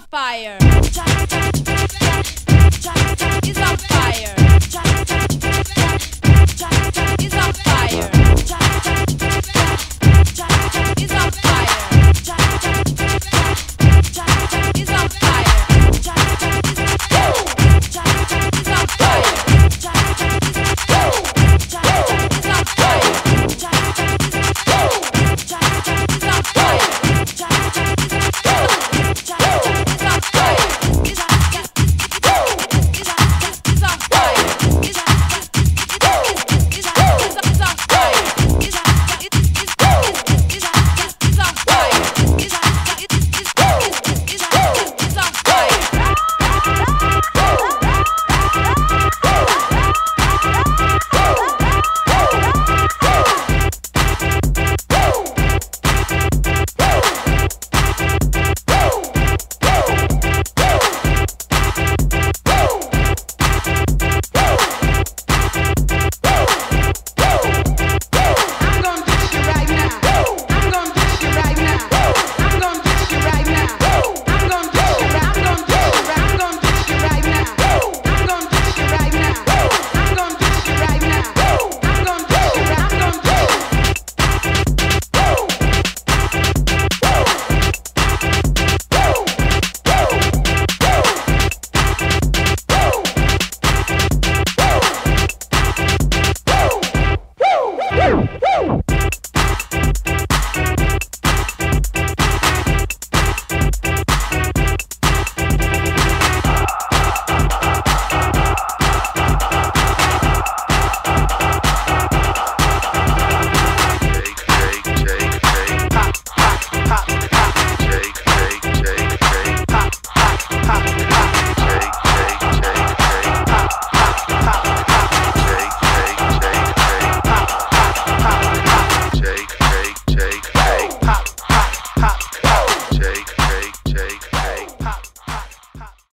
fire. He's on fire. Woo!